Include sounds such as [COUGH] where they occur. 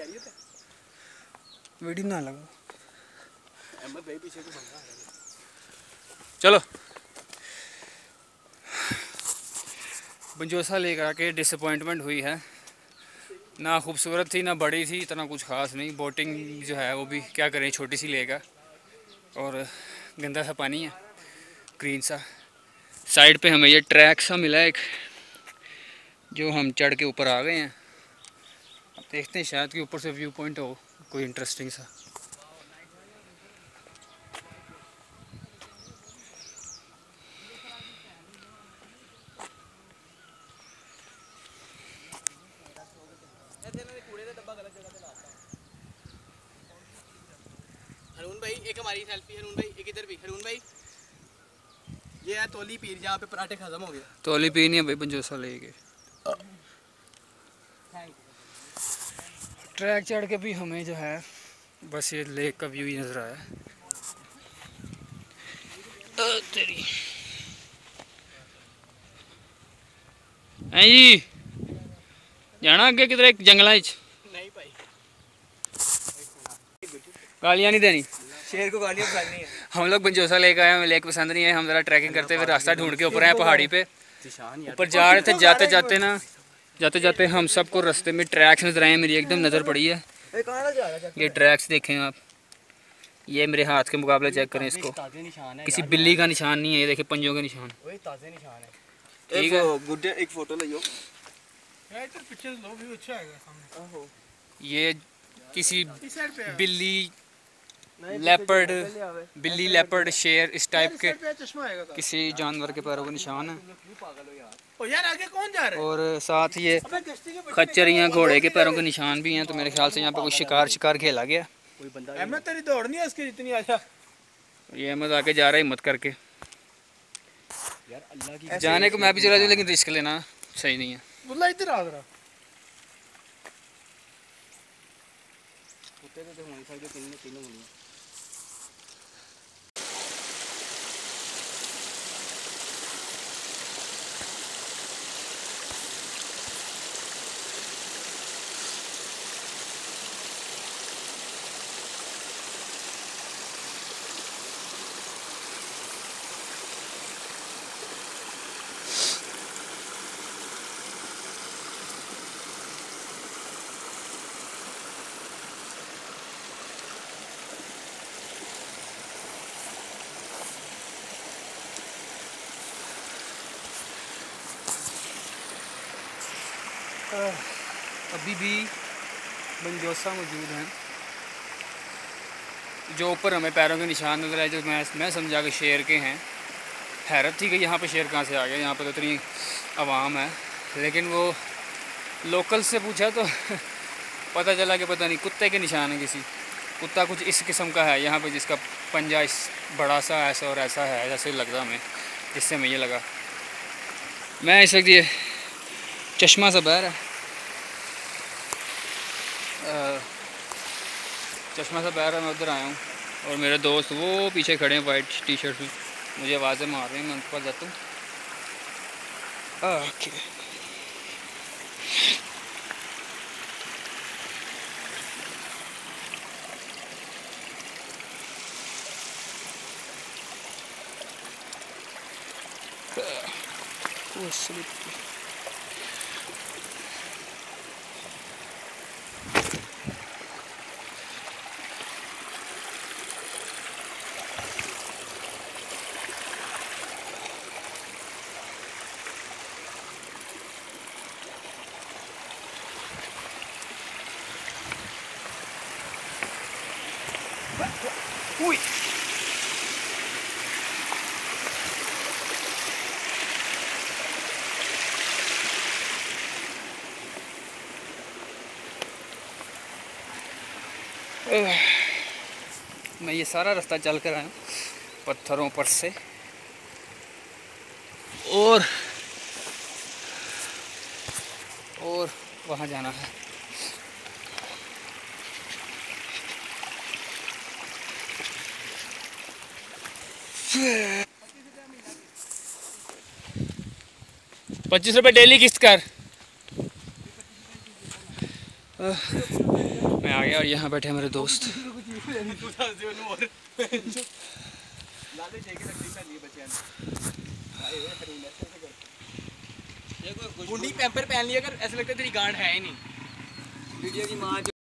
है वीडियो ना लगा बंदा चलो। बंजोसा लेकर आके डिसअपॉइंटमेंट हुई है। ना खूबसूरत थी, ना बड़ी थी, इतना कुछ खास नहीं। बोटिंग जो है, वो भी क्या करें, छोटी सी लेगा और गंदा सा पानी है ग्रीन सा। साइड पे हमें ये ट्रैक सा मिला एक, जो हम चढ़ के ऊपर आ गए हैं। देखते हैं शायद कि ऊपर से व्यू पॉइंट हो कोई इंटरेस्टिंग सा। हरून भाई एक हमारी सेल्फी हरून भाई एक इधर भी। हरून भाई ये है तोली पीर जहाँ पे पराठे खत्म हो गए। तोली पीनी है भाई पंजोसा लेके। ट्रैक चढ़ के भी हमें जो है बस ये लेक का व्यू ही नज़र आया। तेरी। हैं जी? जाना अगे किधर जंगलों च नहीं भाई गालियाँ नहीं देनी। शेर को गालियाँ है। हम लोग बंजोसा लेक आए हमें लेक पसंद नहीं है हम ज़रा ट्रैकिंग करते हुए रास्ता ढूंढ के ऊपर आए पहाड़ी पे। ऊपर जा रहे थे जाते जाते ना। जाते जाते हम सबको रास्ते में ट्रैक्स नज़र आए मेरी एकदम नज़र पड़ी है। यार कहाँ जा रहा है ये ट्रैक्स देखें आप। ये मेरे हाथ के मुकाबले चेक करें इसको। ताजे निशान है किसी बिल्ली का निशान नहीं है ये देखिए पंजों के निशान। वही ताजे निशान है। ठीक है। एक फ़ोटो अच्छा आएगा सामने। आहो। ये किसी है। बिल्ली लेपर्ड बिल्ली लेपर्ड शेर इस टाइप के। किसी जानवर के पैरों के निशान है। यार? आगे कौन जा रहा है? और साथ ये के खच्चरियाँ घोड़े के पैरों के निशान भी हैं तो मेरे ख्याल से यहाँ पे कुछ शिकार शिकार खेला गया। तेरी दौड़ नहीं है इसकी जितनी अच्छा ये अहमद आके जा रहा है हिम्मत करके। यार अल्लाह की जाने को मैं भी चला जाऊँ लेकिन रिस्क लेना सही नहीं है। बुल्ला इधर आ जरा। कुत्ते तो होने चाहिए तीनों तीनों होनी अभी भी बंजोसा मौजूद हैं। जो ऊपर हमें पैरों के निशान नज़र आए, जो मैं मैं समझा कि शेर के हैं। हैरत थी कि यहाँ पे शेर कहाँ से आ गया? यहाँ पर तो इतनी आवाम है। लेकिन वो लोकल से पूछा तो [LAUGHS] पता चला कि पता नहीं कुत्ते के निशान है किसी। कुत्ता कुछ इस किस्म का है, यहाँ पे जिसका पंजा इस बड़ा सा ऐसा और ऐसा है जैसे लगता हमें, जिससे हमें ये लगा। मैं इस वक्त ये चश्मा सा बह रहा है। चश्मा सा पैर है मैं उधर आया हूँ। और मेरे दोस्त वो पीछे खड़े हैं वाइट टी शर्ट में। मुझे आवाज़ें मार रहे हैं मैं उनके पास जाता हूँ। Okay Oh, slip. मैं ये सारा रास्ता चल कर आया पत्थरों पर से। और और वहाँ जाना है। पच्चीस रुपये डेली किस्त कर। मैं आ गया और यहाँ बैठे मेरे दोस्त। गुंडी पैम्पर पहन लिया अगर ऐसा लगता है तेरी गांड है ही नहीं। वीडियो की माँ